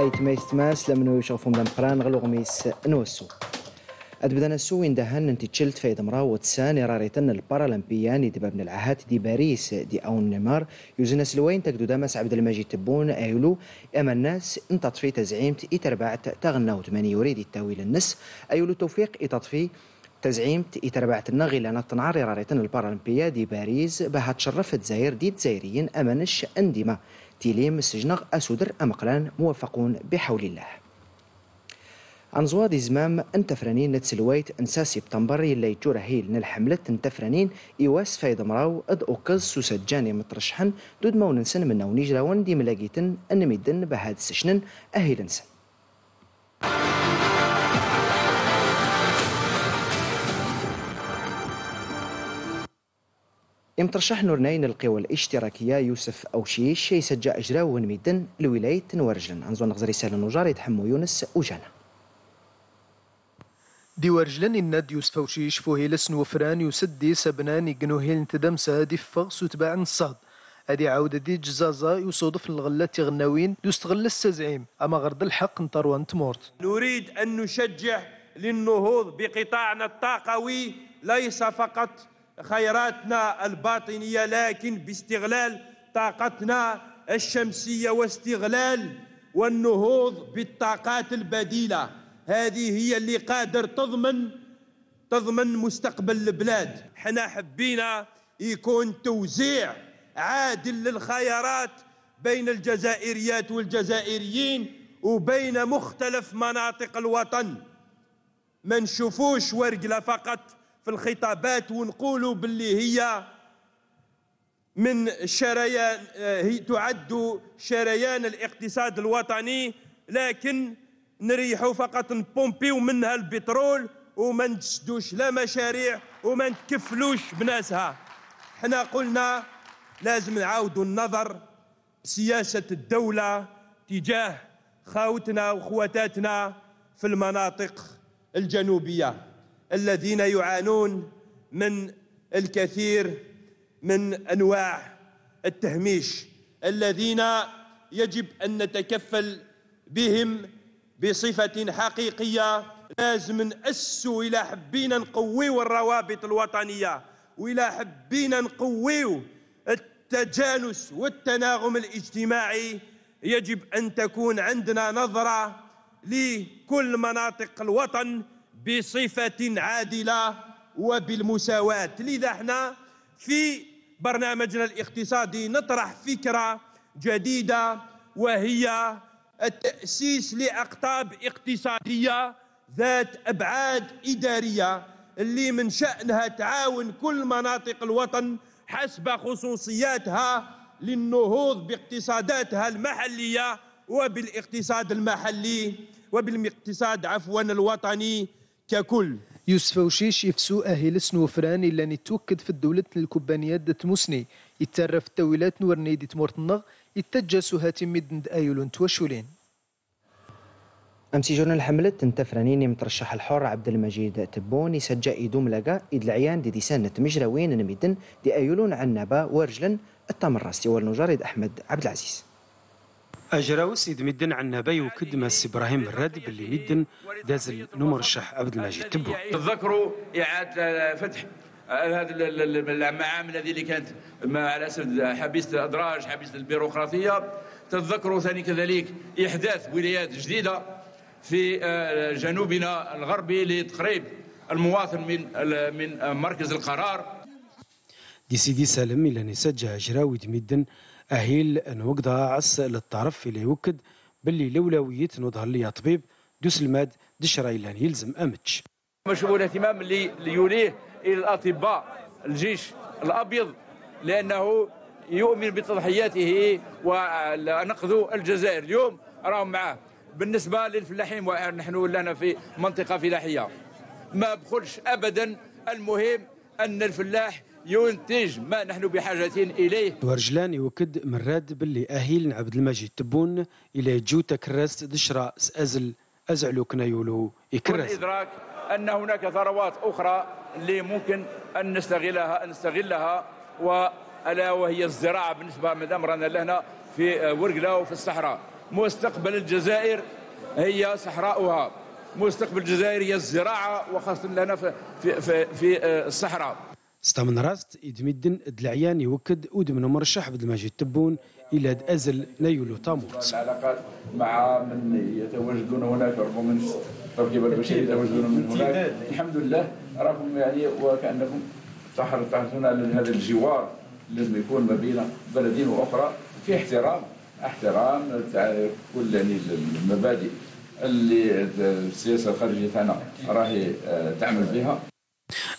أيت ميست ماس لمنو يشوفون دم قران غلو غميس نوسو. أدبدنا السو إن دهن انت تشلت في دمرا وتسان راريتن البارالمبيان بابن العهات دي باريس دي أون نمار يوزنا سلوين تقدو دامس عبد المجيد تبون أيلو. أما الناس انت تطفي تزعيمت إتربعت تغنوت من يريد التاويل النس أيلو توفيق إتطفي تزعيمت إتربعت النغي لنا تنعر راريتن البارالمبيا دي باريس بها تشرفت زاير دي تزايريين أمنش أندمة تيليم السجنغ أسودر أمقلان موفقون بحول الله. عن زواد زمام انتفرانين نتسلويت انسا سبتمبر يلي يجور هيل نلحملت انتفرانين إيواس فايد مراو أد أوكز سوسجاني مترشحن دود مون نسن من نجراون دي ملاقيتن ان ميدن بهاد السشنن اهيل يمترشح نورنين القوى الاشتراكية يوسف أوشيش يسجى أجراو ونميدن لولاية ورجلن عنزو نغزر رسالة نجار يتحمو يونس وجانا دي ورجلن الناد يوسف أوشيش فوهيلس نوفران يسدي سبنان يقنوهيل انتدم سادي فغس وتباع الصاد هذه عودة دي جزازة يصادف الغلات غناوين يستغل السزعيم. أما غرد الحق نطروان تمورت. نريد أن نشجع للنهوض بقطاعنا الطاقوي ليس فقط خيراتنا الباطنية لكن باستغلال طاقتنا الشمسية واستغلال والنهوض بالطاقات البديلة. هذه هي اللي قادر تضمن تضمن مستقبل البلاد. حنا حبينا يكون توزيع عادل للخيارات بين الجزائريات والجزائريين وبين مختلف مناطق الوطن. ما نشوفوش ورقله فقط في الخطابات ونقولوا باللي هي من شريان هي تعد شريان الاقتصاد الوطني لكن نريحوا فقط نبومبيو منها البترول وما نسدوش لا مشاريع وما نتكفلوش بناسها. حنا قلنا لازم نعاودوا النظر بسياسة الدولة تجاه خاوتنا وخواتاتنا في المناطق الجنوبية. الذين يعانون من الكثير من أنواع التهميش الذين يجب أن نتكفل بهم بصفة حقيقية. لازم نأسوا إلى حبينا نقويو الروابط الوطنية وإلى حبينا نقويو التجانس والتناغم الاجتماعي. يجب أن تكون عندنا نظرة لكل مناطق الوطن بصفة عادلة وبالمساواة. لذا إحنا في برنامجنا الاقتصادي نطرح فكرة جديدة وهي التأسيس لأقطاب اقتصادية ذات أبعاد إدارية اللي من شأنها تعاون كل مناطق الوطن حسب خصوصياتها للنهوض باقتصاداتها المحلية وبالاقتصاد المحلي وبالاقتصاد عفوا الوطني. ككل. يوسف وشيش يفسو أهل سنوفران إلا نتوكد في الدولة الكوبانيات دات موسني. يترف التويلات نورني دي تمورتنغ يتجسو هاتي مدند أيولون توشولين أمسي جورنال حملت انتفرانيني مترشح الحر عبد المجيد تبون يسجى إيدوم لقا إيد العيان دي دي سنة مجروين نميدن دي أيولون عنبا ورجلا التمرستي والنجارد أحمد عبد العزيز. أجراو سيد مدن عن نبي وكد ماس إبراهيم الراد باللي مدن دازل نمرشح عبد المجيد تبو تذكروا إعادة فتح هذه المعامل هذه اللي كانت على أساس حبيس الأدراج حبيس البيروقراطية. تتذكروا ثاني كذلك إحداث ولايات جديدة في جنوبنا الغربي لتقريب المواطن من من مركز القرار. دي سيدي سالم إلى نسجع جراوي دميدن أهيل نوقدا عس للطرف اللي يوكد باللي الأولوية نظهر لي طبيب دوس الماد دشرا إلا يلزم أمتش. مشروع الاهتمام اللي يوليه إلى الأطباء الجيش الأبيض لأنه يؤمن بتضحياته ونقذ الجزائر. اليوم راهم معاه. بالنسبة للفلاحين ونحن لنا في منطقة فلاحية. ما بخلش أبدا المهم أن الفلاح ينتج ما نحن بحاجة إليه. ورجلان يوكد مراد باللي أهيل عبد المجيد تبون إلى جو تكرست دشرا أزل أزعلو كنا يولو يكرس والإدراك أن هناك ثروات أخرى اللي ممكن أن نستغلها أن نستغلها وألا وهي الزراعة بالنسبة مدام رانا لهنا في ورقلة وفي الصحراء. مستقبل الجزائر هي صحراؤها. مستقبل الجزائر هي الزراعة وخاصة لنا في في في, في الصحراء. ستامن راست يدمدن دلعيان يوكد ودمن مرشح عبد المجيد تبون إلى أزل نيولو تاموت العلاقات مع من يتواجدون هناك ربما من التركيبه البشريه يتواجدون من هناك. الحمد لله راكم يعني وكأنكم تحرصون على هذا الجوار لازم يكون ما بين بلدين وأخرى في احترام احترام كل يعني المبادئ اللي السياسة الخارجية تاعنا راهي آه، تعمل بها.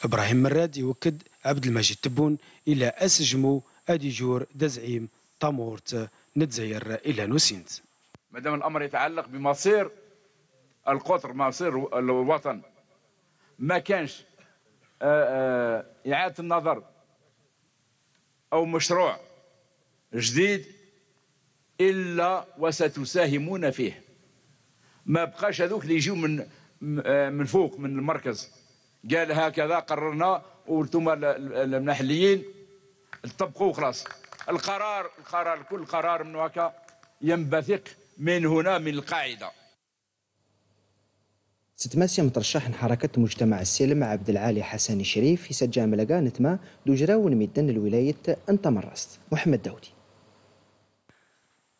إبراهيم مراد يوكد عبد المجيد تبون إلى أسجمو أدي جور دزعيم طامورت نتزير إلى نوسينت. ما دام الأمر يتعلق بمصير القطر مصير الوطن ما كانش آه، آه، إعادة النظر أو مشروع جديد إلا وستساهمون فيه. ما بقاش هذوك اللي يجوا من آه، من فوق من المركز. قال هكذا قررنا وأنتم المحليين طبقوا وخلاص. القرار القرار كل قرار من هكا ينبثق من هنا من القاعدة. ستماسيا مترشح حركة مجتمع السلم عبد العالي حسن شريف في سجام ملقا ما دوجراون ميدن الولاية انت مرست محمد داودي.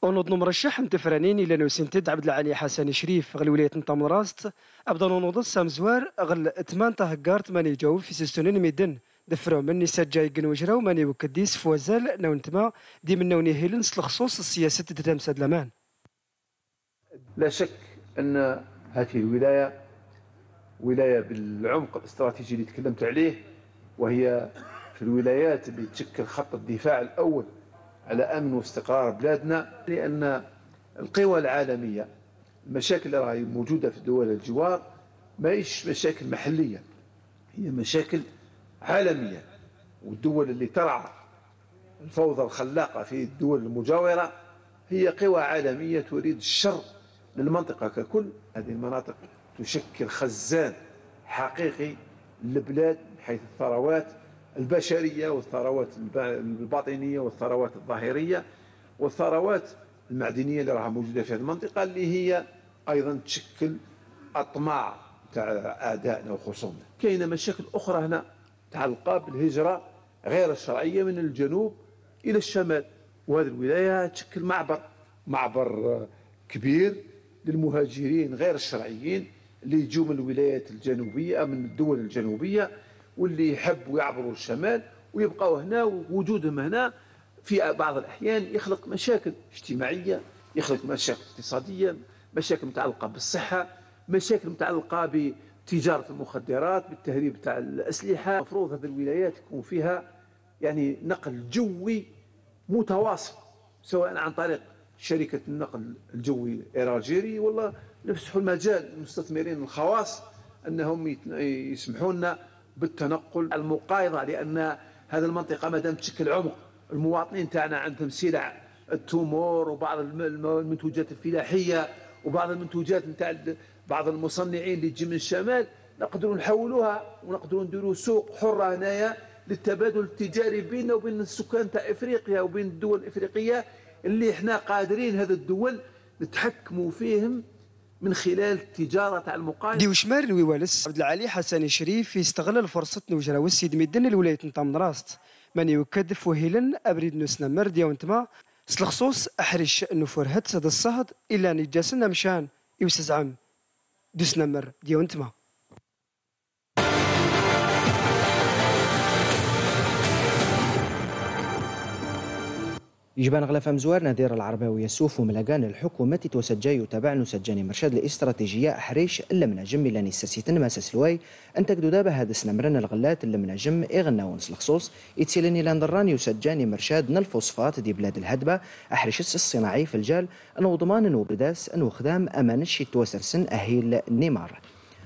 ونوض مرشح نتفرانين إلى نوسنتد عبد العالي حسن شريف غل ولايه نطام ابدا نوض سام زوار غل اتمان تهكارت ماني جاوب في سيستونين ميدن دفرو مني سجاي قنوجرا وماني وكديس فوزال نونتما دي من نوني هيلنس لخصوص السياسة تتمسد لمان لا شك أن هذه الولاية ولاية بالعمق الاستراتيجي اللي تكلمت عليه وهي في الولايات اللي تشكل خط الدفاع الأول على أمن واستقرار بلادنا لأن القوى العالمية المشاكل اللي موجودة في دول الجوار ماهيش مشاكل محلية هي مشاكل عالمية. والدول اللي ترعى الفوضى الخلاقة في الدول المجاورة هي قوى عالمية تريد الشر للمنطقة ككل. هذه المناطق تشكل خزان حقيقي للبلاد من حيث الثروات البشرية والثروات الباطنية والثروات الظاهرية والثروات المعدنية اللي راها موجودة في هذه المنطقة اللي هي أيضا تشكل أطماع تاع أعدائنا وخصومنا. كاينة مشاكل أخرى هنا متعلقة بالهجرة غير الشرعية من الجنوب إلى الشمال وهذه الولاية تشكل معبر معبر كبير للمهاجرين غير الشرعيين اللي يجوا من الولايات الجنوبية من الدول الجنوبية واللي يحبوا يعبروا الشمال ويبقوا هنا ووجودهم هنا في بعض الأحيان يخلق مشاكل اجتماعية يخلق مشاكل اقتصادية مشاكل متعلقة بالصحة مشاكل متعلقة بتجارة المخدرات بالتهريب تاع الأسلحة. المفروض هذه الولايات يكون فيها يعني نقل جوي متواصل سواء عن طريق شركة النقل الجوي إيراجيري ولا نفسحوا المجال للمستثمرين الخواص أنهم يسمحوا لنا بالتنقل. المقايضة لأن هذه المنطقة ما دام تشكل عمق. المواطنين تاعنا عندهم سلع التمور وبعض المنتوجات الفلاحية وبعض المنتوجات نتاع بعض المصنعين اللي تجي من الشمال نقدروا نحولوها ونقدروا نديروا سوق حرة هنايا للتبادل التجاري بيننا وبين السكان تاع إفريقيا وبين الدول الإفريقية اللي إحنا قادرين هذه الدول نتحكموا فيهم من خلال التجاره تاع المقايضه دي وشمار الويوالس عبد العالي حسن شريف يستغل الفرصة نوجرا والسيد ميدن الولايه نتام راست ماني وكدف وهيلن أبريد نسنا ديا انتما سلخصوص أحرش نفور هذا الصهد إلا نجاسنا مشان يوسز عام. دوسنا مر ديا انتما يجبان غلاف مزوار نادير العرباوية سوف وملقان الحكومة توسجاي يتابع سجاني مرشد الاستراتيجية أحريش اللي من جم لاني سرسيتن ما سلواي أنت دابا هذا سنمرن الغلات اللي من جم ونس الخصوص يتسيلني لاندران يسجاني مرشاد الفوسفات دي بلاد الهدبة. أحريش الصناعي في الجال. أنو ضمان أنو بداس أنو خدام أمانش يتوسرسن أهيل نيمار.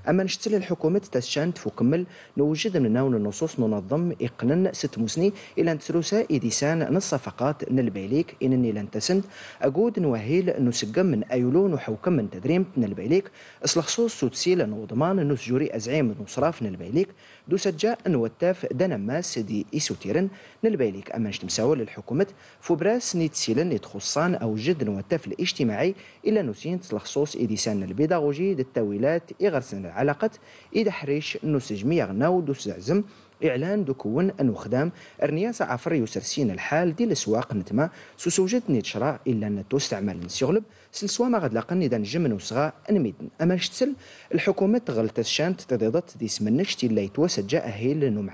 أما نشتل الحكومة تسشان تفكمل نوجد من نون النصوص ننظم إقنن ست مسني إلى أن تسروسا إديسان نص فقط نلبيليك إنني لن تسند. أقود نوهيل نسقم من أيولون وحوكم من تدريم نلبيليك. أصلخصوص سوتسيل نوضمان نسجوري أزعيم نصراف نلبيليك. دو سجاء نوتاف دنماس دي إسوتيرن. نلبيليك أما نشتمساول للحكومة. فبراس نيتسيلن يتخصان أو جد نوتاف الاجتماعي إلى نسين تلخصوص إديسان البيداغوجي التاويلات إغرسن العلاقة إذا حريش نسجمي غناو دو سعزم إعلان دكون أنو خدام الرنياسة عفر يسرسين الحال دي الأسواق نتما سوسوجد نتشرا إلا أن تستعمل نسيغلب. سلسوا ما غد لاقن إذا نجم نوسغا أنميدن أما شتسل. الحكومة غلطت شانت تضيضت دي سمنش تي اللي توسجا أهيل لأنو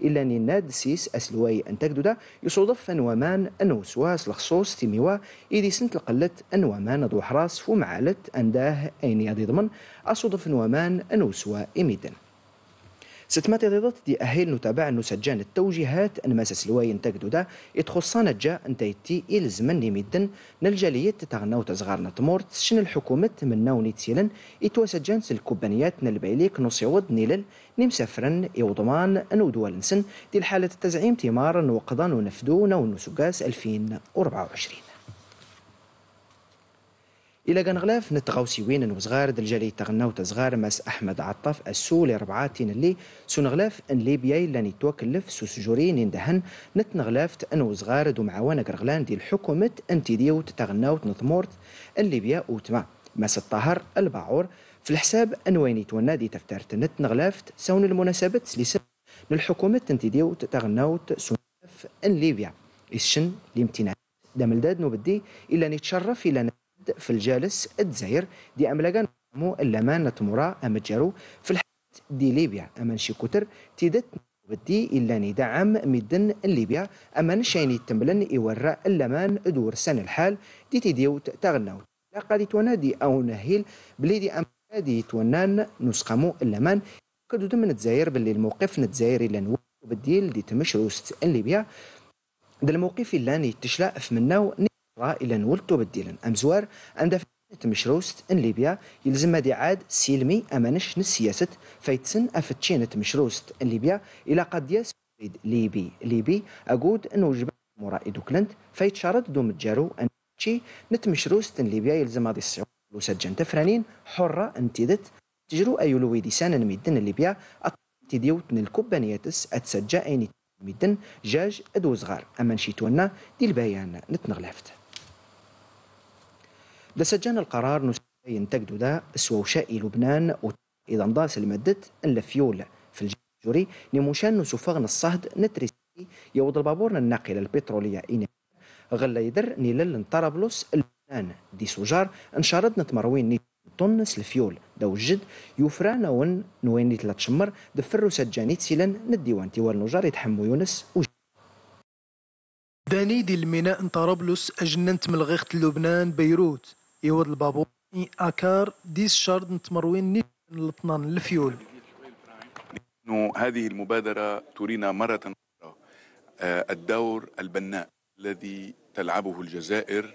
إلا أن ناد سيس أسلواي أن تقدودا يصودف أنوامان أنو سواس لخصوص تيميوا. إذي سنت لقلت أنوامان دو حراس فمعالت أنداه أين يضي ضمن أصودف أنوامان أنو سوا إميدن. ستمات ضدت دي أهيل نتابع نسجان التوجيهات. أن مساس الواين تقدودا يتخصان جا أنت يتي إلزمن لمدن نلجالية تتغناو تزغارنا تمور تسشن الحكومة من ناوني تسيلن يتوسجان سلكوبانيات نلبيليك نصيود نيلل. نمسافرن يوضمان أنو دول نسن. دي الحالة التزعيم تيمار نوقضان ونفدو نو نسوقاس 2024 إلى كان غلاف نتغاوسي وين نوزغار دلجالي تغناو تزغار ماس أحمد عطاف السولي ربعاتين اللي سنغلاف أن ليبيا لاني توكلف سوسجورين اندهن نتنغلاف أن وزغار دو معاونة غرغلان دي الحكومة أنتي تتغناو تنظمورت أن ليبيا وتما. ماس الطهر البعور في الحساب أن ويني تونادي تفترت نتنغلافت سون المناسبة لسبب للحكومة أنتي ديو تتغناو سنغلاف أن ليبيا الشن الامتنان داملداد نوبدي إلا نتشرف إلى في الجالس الجزائر دي أملاقان مو اللمان نتمرا أمجارو في الحالة دي ليبيا. أمان شيكوتر تيدت بدي إلا ندعم مدن ليبيا. أمان شيني تملن إورا اللمان أدور سن الحال دي تيديو تغناو. قد تونادي أو نهيل بليدي أم دي تونان نسقمو اللمان كدو دم نتزاير باللي الموقف نتزاير إلا نو بديل دي تمش روست ليبيا. ده الموقف اللي نتشلا في مناو إلى نولتو بديلا أمزوار عند مشروست أن ليبيا يلزم هذه عاد سلمي أمانش نسياسة فيتسن افتشين مشروست إن ليبيا إلى قد يس ليبي. ليبي أقود أن وجب مرائد كلنت فيتشارد دوم الجارو أن شي نتمشروست إن ليبيا يلزم هذه الصعود وسجن تفرانين حرة انتدت تجرو ايولو ديسان ميدن ليبيا تديوت الكوبانياتس أتسجا أيني ميدن جاج ادو صغار أمان شيتونا دي البيان نتنغلفت ده سجان القرار نسين ده سوشاء لبنان إذا المدت أن لفيول في الجوري نموشان نسوفغن الصهد نترسي يوض البابور الناقلة البترولية إن غلا يدر نيلل طرابلس البنان دي سوجار انشارد نتمروين طنس الفيول دو الجد يفرانا ون نويني تلاتشمر دفرو سجاني تسيلن نديوان تيوال نجار يتحمو يونس وجد داني دي الميناء طرابلس أجننت ملغيخت لبنان بيروت. يود البابور أكار ديس شارد نتمروين لطنان الفيول إنه هذه المبادرة ترينا مرة أخرى آه، الدور البناء الذي تلعبه الجزائر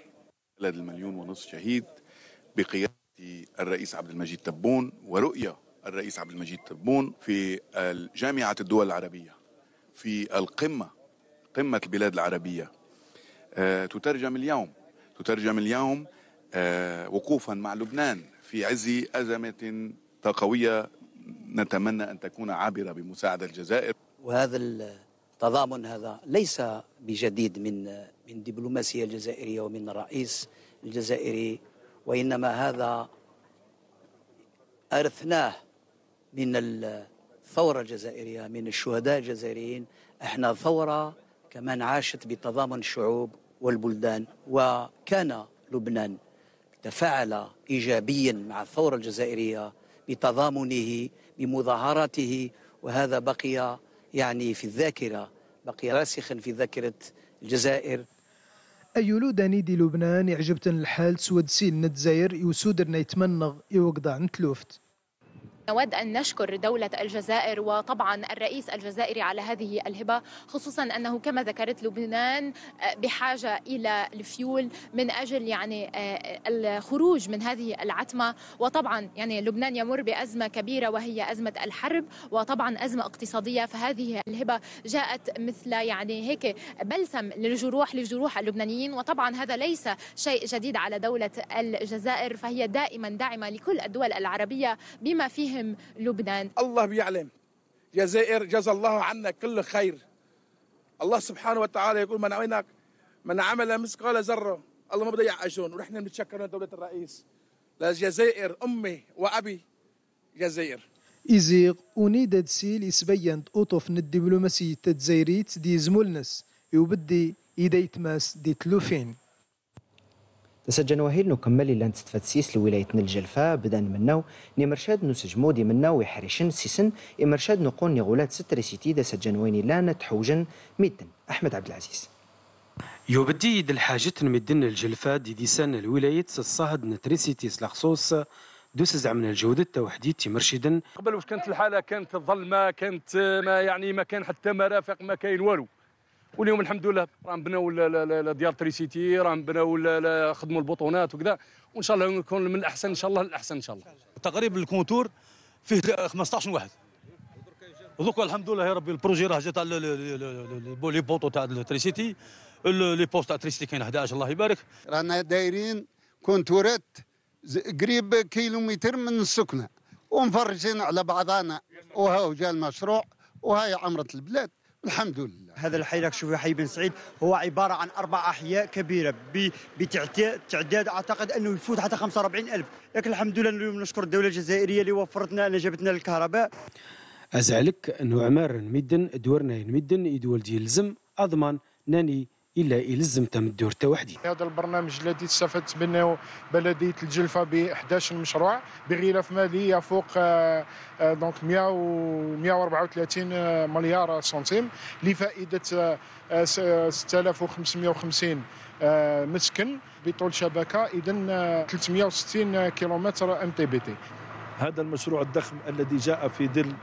بلد المليون ونصف شهيد بقيادة الرئيس عبد المجيد تبون ورؤية الرئيس عبد المجيد تبون في جامعة الدول العربية في القمة قمة البلاد العربية. آه، تترجم اليوم. تترجم اليوم وقوفا مع لبنان في عز أزمة طاقوية نتمنى أن تكون عابرة بمساعدة الجزائر. وهذا التضامن هذا ليس بجديد من من دبلوماسية الجزائرية ومن الرئيس الجزائري وإنما هذا أرثناه من الثورة الجزائرية من الشهداء الجزائريين. إحنا ثورة كمان عاشت بتضامن الشعوب والبلدان وكان لبنان تفاعل ايجابيا مع الثورة الجزائرية بتضامنه بمظاهراته وهذا بقي يعني في الذاكرة بقي راسخا في ذاكرة الجزائر. أيولو داني دي لبنان يعجبتن الحال سود سين نتزاير يوسودرنا يتمنغ يوقضع نتلوفت. نود أن نشكر دولة الجزائر وطبعا الرئيس الجزائري على هذه الهبة خصوصا أنه كما ذكرت لبنان آه، بحاجة إلى الفيول من أجل يعني آه، الخروج من هذه العتمة. وطبعا يعني لبنان يمر بأزمة كبيرة وهي أزمة الحرب وطبعا أزمة اقتصادية. فهذه الهبة جاءت مثل يعني هيك بلسم للجروح لجروح اللبنانيين. وطبعا هذا ليس شيء جديد على دولة الجزائر فهي دائما داعمة لكل الدول العربية بما فيه بهم لبنان. الله بيعلم. جزائر جزا الله عنا كل خير. الله سبحانه وتعالى يقول من عينك من عمل مثقال ذره الله ما بضيع اجرهم ونحن بنتشكر لدوله الرئيس. للجزائر أمي وأبي جزائر. إيزيغ ونيدا سيل يسبين أوتوف الدبلوماسية الجزائرية دي زمولنس. يوبدي إيديت ماس دي تلوفين. تسجن وهيل نكمل إلا تستفتسيس لولاية الجلفاء بدان منو نمرشاد نسج مودي منو ويحرشن سيسن. إمرشاد نقول نغولات ستر سيتي دا سجن ويني لا تحوجن ميدن. أحمد عبد العزيز. يبدي يد الحاجة مدن الجلفاء دي ديسان الولاية الصهد نتريسيتي سلاخصوص دوس زعمنا الجودة توحديد تمرشدا قبل واش كانت الحالة؟ كانت ظلمة كانت ما يعني ما كان حتى مرافق ما كاين والو. واليوم الحمد لله راهم بناو ديار tricité راهم بناو خدموا البطونات وكذا. وإن شاء الله يكون من الأحسن إن شاء الله الاحسن إن شاء الله. تقريبا ال compteur فيه 15 واحد. دوكا الحمد لله يا ربي ال projet راه جا تاع les poteaux تاع ال tricité les postes تاع ال tricité كاين 11 الله يبارك. رانا دايرين كونتورات قريب كيلومتر من السكنة. ومفرجين على بعضنا وهاو جا المشروع وهاي عمرة البلاد. الحمد لله. هذا الحي اللي شوفوا حي بن سعيد هو عبارة عن أربع أحياء كبيرة بتعداد أعتقد أنه يفوت حتى 45 ألف. لكن الحمد لله اليوم نشكر الدولة الجزائرية اللي وفرت لنا اللي جابت لنا الكهرباء. أزعلك أنه عمار مدن دورنا مدن يدول ديال الزم أضمن ناني إلا يلزم تم الدور توحدي هذا البرنامج الذي استفدت منه بلدية الجلفة ب 11 مشروع بغلاف ماليه فوق آه، آه، donc 134 آه، مليار سنتيم لفائدة 6550 مسكن بطول شبكة اذا 360 كيلومتر MT BT. هذا المشروع الضخم الذي جاء في ظل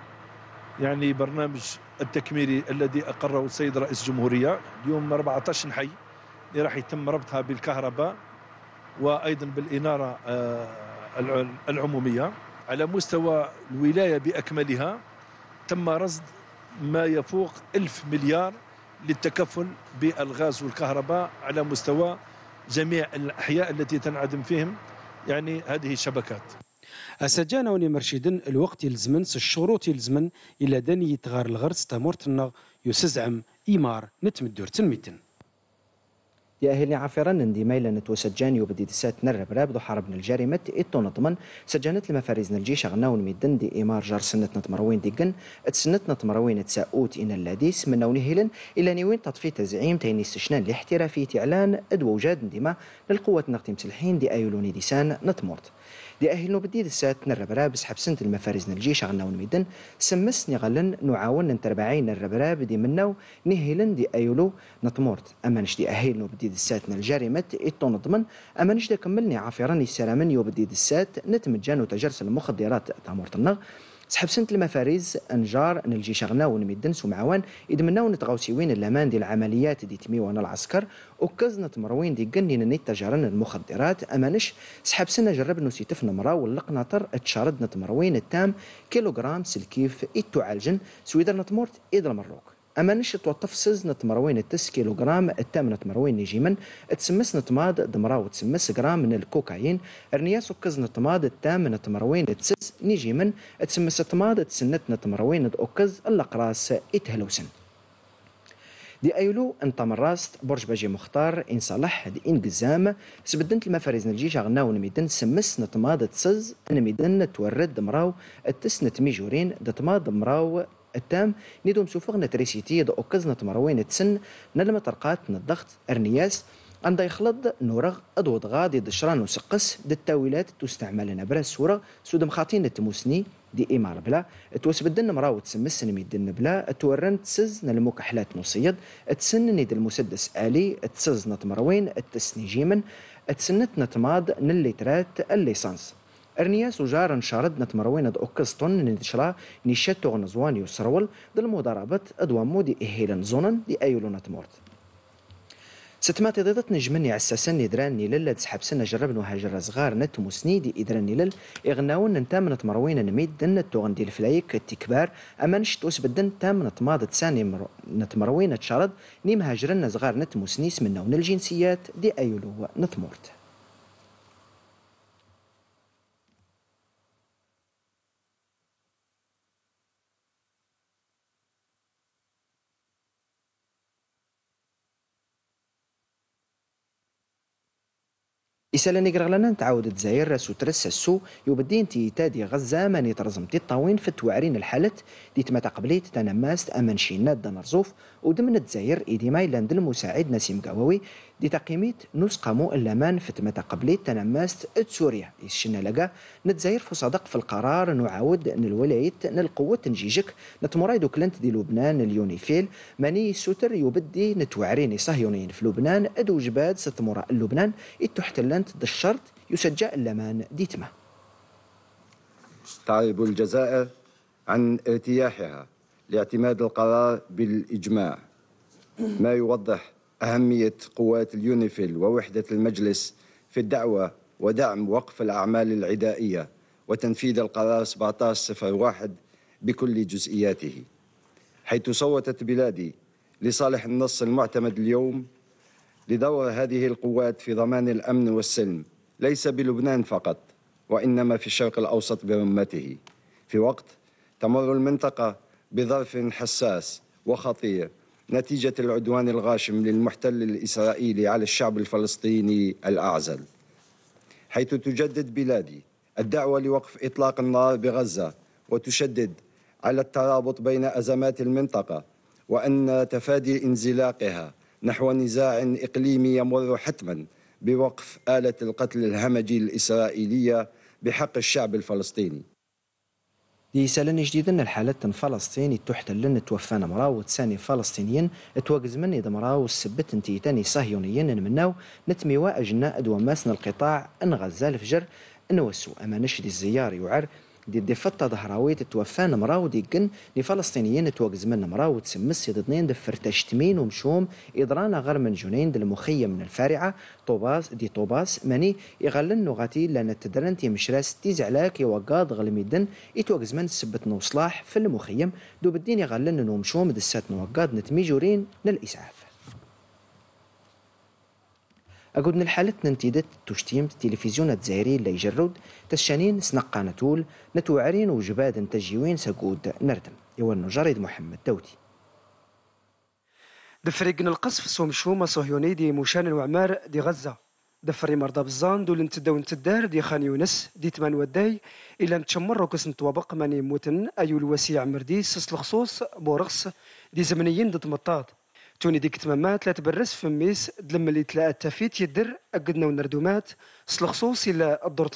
يعني برنامج التكميلي الذي أقره السيد رئيس الجمهورية اليوم 14 حي اللي راح يتم ربطها بالكهرباء وأيضا بالإنارة آه، العمومية. على مستوى الولاية بأكملها تم رصد ما يفوق ألف مليار للتكفل بالغاز والكهرباء على مستوى جميع الأحياء التي تنعدم فيهم يعني هذه الشبكات. أسجانا وني مرشدن الوقت يلزمن الشروط يلزمن إلا داني يتغار الغرس تامورتنا يسزعم إيمار نتمدور تنميتن. يأهلني عافرا. ندي ميلا نتوسجاني وبدي دسات نرب راب ضو حربنا الجريمة إتو نطمن. سجانت لما فارزنا الجيش أغناون ميدن دي إيمار جار سنتنا تمروين ديقن. اتسنتنا تمروين تساؤوت إن اللاديس. من نوني هيلن. إلا نيوين تطفي تزعيم تيني استشنان لاحترافي إعلان أدو وجاد نديما. للقوة نقتم سلحين. دي أيولوني ديسان نتمورت دي أهل بديد السات نربراب سحب سنة المفارز نلجي شغلنا ونميدن سمس نغلن نعاون نتربعين الربراب دي منو نهيلن دي أيولو نطمورت أما نشدي أهل بديد السات نلجارمة إتو نضمن أما نشدي كملني عافراني السلامن يو بديد السات نتمجان وتجرس المخدرات تامورت النغ سحب سنة المفاريز أنجار نلجي شغنا ونمدن ومعوان يدمناو نتغوسيوين الأمان دي العمليات دي تميوان العسكر. وكزنا تمروين دي قنين نيت تجارن المخدرات. امانش سحب سنة جرب نسيتف نمرا واللقناطر اتشارد نتمروين التام. كيلوغرام سلكيف إتو عالجن سويدر نتمورت ايد المروك أما نش توطف نتمروين التس كيلوغرام التام نتمروين نجيمن تسمس نتماد دمراو تسمس غرام من الكوكايين. أرنياس وكز نتماد التام نتمروين تسس نجيمن تسمس تماد تسنت نتمروين أوكز الاقراس إتهلوسن. دي أيلو أنت مراست برج باجي مختار إن صالح دي إن قزام. سبدنت المفارز نجيش غناو نميدن سمس نتماد تسز نميدن تورد دمراو التس نتميجورين دتماد دمراو التام ندوم سوفغنا تريسيتي دو أوكزنا تمروين تسن نلما طرقات الضغط أرنياس عند يخلط نورغ أدود غادي دشران وسقس دي التاويلات تستعمل نبرا السورة سودم خاطين التموسني دي إيمار بلا توسبدن مراو تسمس نميدن بلا تورن تسز نلموك حلات نصيد تسن نيد المسدس آلي تسز نتمروين التسني جيمن تسنت نتماد نليترات الليسانس أرنياس وجار انشارد نتمروين أوكستون نتشرا نيشاتو غنزوان يسرول دل مضاربة ادوان مودي إهيلن زونن دي أيولو نتمورت. ستمات ضدت نجمني عساسن ندران نيلل تسحب سنة جرب وهاجر صغار نت مسني دي إدران نيلل. إغناون نتام نتمروين نميد دن توغن دي الفلايك التكبار أما نشتوس بدن تام نتماض تساني نتمروين تشارد نيم هاجرن صغار نت مسنيس من نون الجنسيات دي أيولو نتمورت. إسالة نقرغلنا تعاود تزاير راسو ترس السو يبدين تي تادي غزة ماني ترزم تي الطاوين في التوعرين الحالت دي تما تقبليت تنماست أمن شينات دنرزوف ودمن تزاير إيدي مايلاند المساعد نسيم قواوي دي تقيميت نسقمو اللامان في تما تقبليت تنماست سوريا يسشنا لقا؟ نتزاير في صدق في القرار نعاود الولايات نلقوة نجيجك. نتمرايدو كلنت دي لبنان اليونيفيل ماني سوتر يبدي نتوعريني صهيونيين في لبنان. أدو جباد ستمرا لبنان. اتحتلنت ضد الشرط يسجى اللامان ديتما. تعرب الجزائر عن ارتياحها لاعتماد القرار بالإجماع. ما يوضح أهمية قوات اليونيفيل ووحدة المجلس في الدعوة ودعم وقف الأعمال العدائية وتنفيذ القرار 1701 بكل جزئياته حيث صوتت بلادي لصالح النص المعتمد اليوم لدور هذه القوات في ضمان الأمن والسلم ليس بلبنان فقط وإنما في الشرق الأوسط برمته. في وقت تمر المنطقة بظرف حساس وخطير نتيجة العدوان الغاشم للمحتل الإسرائيلي على الشعب الفلسطيني الأعزل. حيث تجدد بلادي الدعوة لوقف إطلاق النار بغزة وتشدد على الترابط بين أزمات المنطقة وأن تفادي انزلاقها. نحو نزاع إقليمي يمر حتما بوقف آلة القتل الهمجي الإسرائيلية بحق الشعب الفلسطيني. دي سالني جديدا الحالة فلسطيني تحتل توفانا مراو تساني فلسطينيين توقزمن إذا مراو السبت انتي تاني صهيونيين مناو نتميوا أجنا أدوى ماسنا القطاع أن غزة الفجر نوسو أما نشدي الزيار يعر. دي دي فتا ظهراوي تتوفان مراو دي جن دي فلسطينيين توقز من مراو تسمس يضنين دفر تشتمين ومشوم إضرانا غير من جنين دي المخيم من الفارعة. طوباس دي طوباس ماني يغلن نغاتي لأن تدرن تي مشراس تي زعلاك يوقاد غلميدن يتوقز من سبت نوصلاح في المخيم. دو بدين يغلن نومشوم دسات نوقاد نتميجورين للإسعاف أقول الحالة ننتيدت تشتيم التلفزيون الجزائري اللي يجرد تشانين سنقانة تول نتوعرين وجباد تجيوين سقود نردم. يوانو جريد محمد توتي دفريقنا القصف سومشوما صهيوني دي مشان وعمار دي غزة. دفري مرضى بزان دول انتدا وانتدار دي خان يونس دي تمان وداي. إلا نتشمر روكس نتوابق ماني موتن أيو الوسيع مردي سس الخصوص بورغس دي زمنيين ضد مطاط توني ديك تمامات لا تبرس فميس دلم اللي تلاقى تافيت يدر أقدنا ونردومات سلخصوص إلا الدورت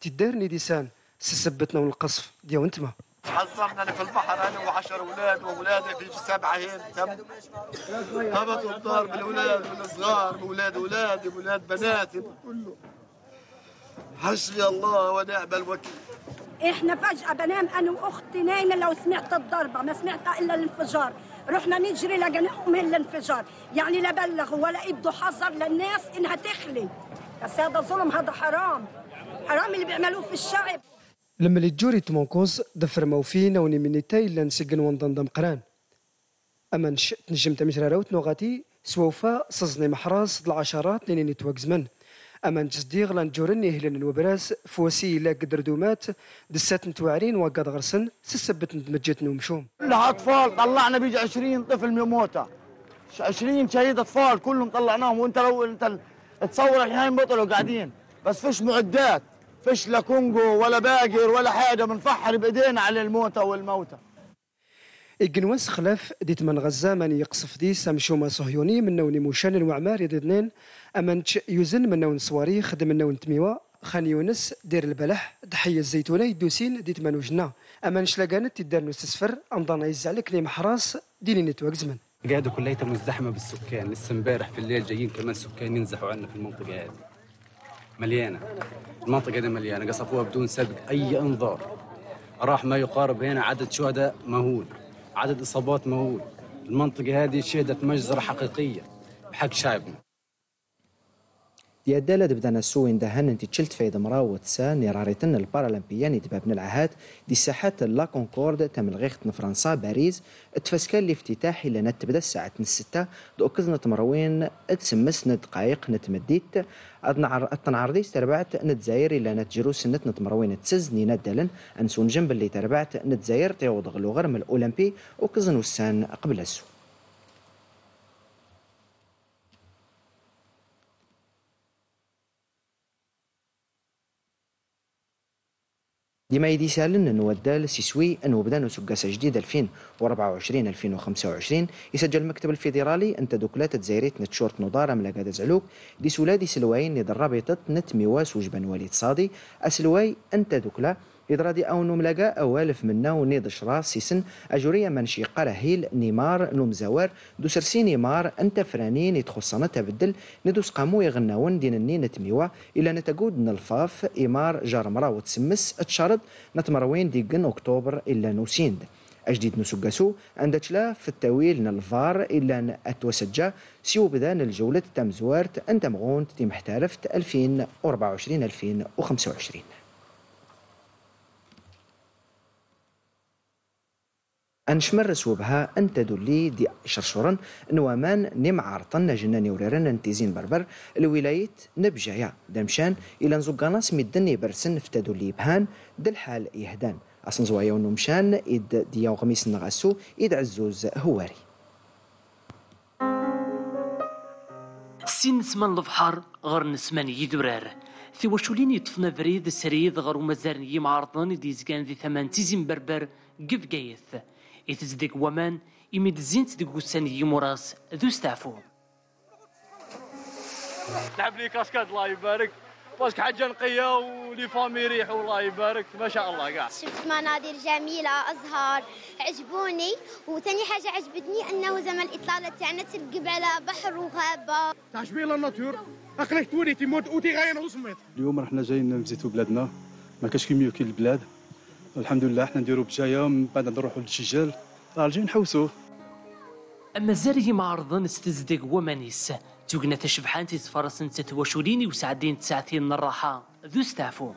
تدر نيديسان سسبتنا والقصف ديو انتما حصلنا في البحر أنا وعشر أولاد واولادي في سبعه هين تم. هبطوا الدار بالاولاد بالصغار باولاد اولادي باولاد بناتي كله. حسبي الله ونعم الوكيل. إحنا فجأة بنام أنا وأختي نايمة لو سمعت الضربة ما سمعتها إلا الانفجار. رحنا نجري لقيناهم الانفجار يعني لا بلغوا ولا إدوا حذر للناس إنها تخلي. بس هذا ظلم هذا حرام. حرام اللي بيعملوه في الشعب. لما اللي تجوري تمونكوز دفر موفين وني منيتاي إلا نسجن وندندم قران. أما نش نجم تمجرى روت نوغاتي سوفا صزني محراس العشرات لين نتوكز من أما نجزديغ لأن جورني هلن الوبراس فوسي لا قدر دومات دسات نتوعرين وقاد غرسن سسبت نتمجت نومشوم. كلها أطفال طلعنا بيجي 20 طفل من موتى 20 شهيد أطفال كلهم طلعناهم. وانت لو انت تصور الحين بطلوا قاعدين. بس فيش معدات فيش لا كونغو ولا باقر ولا حاجة بنفحر بإيدينا على الموتى والموتى إجنواس خلاف ديت من غزة من يقصف دي سامشوما صهيوني من نون موشان وعمار يدنين أمنش يوزن من نون صواري خدم من نون تميوا خان يونس دير البلح ضحية الزيتونة يدوسين ديت من وجنا. أمنش لقانت تدار نستسفر أمضانا يزعلك لي محراس. ديني نتواك زمن قاعدة كليتها مزدحمة بالسكان. لسه امبارح في الليل جايين كمان سكان ينزحوا عنا في المنطقة هذه. مليانة. المنطقة هذه مليانة. قصفوها بدون سبق أي انذار راح ما يقارب هنا عدد شهداء مهول. عدد إصابات مهول المنطقة هذه شهدت مجزرة حقيقية بحق شعبنا. دي الدالة بدنا سوين دهن انت تشلت فايد مراوت سا نيراريتن البارالمبيان يتباب من العهات دي ساحات لا كونكورد تم الغيخت فرنسا باريس. اتفسكال الافتتاحي لنا تبدا الساعة الستة دو كزنا تمروين اتسمس دقايق نتمديت. التنعرضي تربعت نتزاير إلا نتجروس نت نتمروين تسز نينا دالن أنسون جنب اللي تربعت نتزاير تيوض غلو غرم الأولمبي. وكزن وسان قبل السوق. ديما يدي سالن نودال سيسوي انه بدا نسقاس جديد 2024 2025 يسجل المكتب الفيدرالي انت دوكلات تزايريت نتشورت نضارة ملاقا زعلوك. دي سولادي سلواين رابطة نت ميواس وجبان وليد صادي. أسلواي انت دوكلا إدرادي أو نملاقا أوالف منا ونيد شرا سيسن أجوريا منشي قرهيل نيمار نومزوار دوسرسي نيمار أنت فرانين يتخصنا تبدل ندوس قامو يغناون دين النين نتميوا إلا نتقود نلفاف إمار جار مرا وتسمس أتشارد نتمروين ديقن أكتوبر إلا نوسيند. أجديد نسوقاسو أندتشلا في التأويل نلفار إلا أتوسجا سيو بدان الجولة تمزوارت أنتمغونت محترفت 2024-2025 أنشمر سوبها أنت دولي دي شرشورا نوامان نم عرطن جناني وريرن انتيزين بربر الولاية نبجايا. دمشان إلى نزوغاناس مدني برسن فتدولي بهان دالحال يهدان. أصن زوايا ونمشان إد دياو غميس نغاسو إد عزوز هواري. سين نسمان البحر غير نسمان يدرار في وشولين يطفنا فريد سريد غير مزارني معرضان دي زكان ذي ثمان تيزين بربر قف إتزدق ومان إمد زينت دق وساني يموراس ذو ستافو. لعب les cascades الله يبارك. parce que حاجة نقية و les familles ريح والله يبارك. ما شاء الله قاع. شفت مناظر جميلة أزهار عجبوني. وثاني حاجة عجبتني أنه زمان الإطلالة تاعنا ترقب على بحر وغابة. تعجبني la nature أقلك تولي تموت أوتي غاين وسميت اليوم رحنا جايين نزيتو بلادنا. ما كاش كيميو كي البلاد. الحمد لله حنا نديرو بجاية من بعد نروحوا للشجال راه جاي نحوسوه اما زاري معرض استزدق ومانيس توقنا تشبحان تتفرس تتوشوليني وسعدين تساعتين الراحة. ذو ستافو.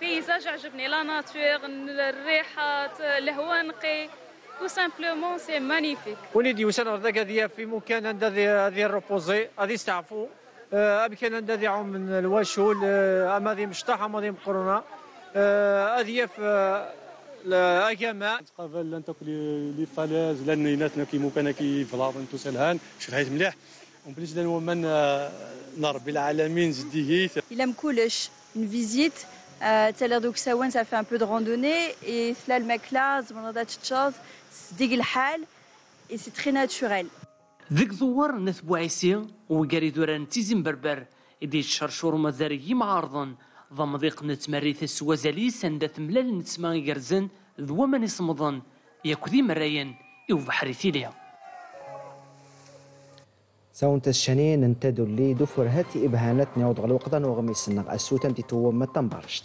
بيزاج عجبني لا ناتور الريحات الهواء نقي تو سامبلومون سي مانيفيك. وليدي وسان ذاك هذه في مكان عند هذه الروبوزي هذه استعفوا أبي كان عند هذه من الواشول أما هذه مشطحة أما هذه مقرونة. اذياف الاجامع قبل لن تاكل لي فالاز لأن ناسنا كي مكان كي تسلهان شوف حيت مليح. ومن بليس لأن من رب العالمين زديه visite. euh, t'as l'air d'Oxawan, ça fait un peu de randonnée. Et là le mec là, زمان تشاز صديق الحال. Et c'est très naturel. ذيك ثوار نثبو عيسي وقاري دوران تيزن بربر. إدي الشرشور مزاري معارضا ضمضيق نتمريث السوازالي سندة ملال نتسما يرزن ذو من يصمضن يكذي مراين إو بحري ثيليا. ساون تشانين انتدو اللي دفر هاتي إبهانات نيوض غلوقضا وغميس النغ السوتان تي تو ما تنبرشت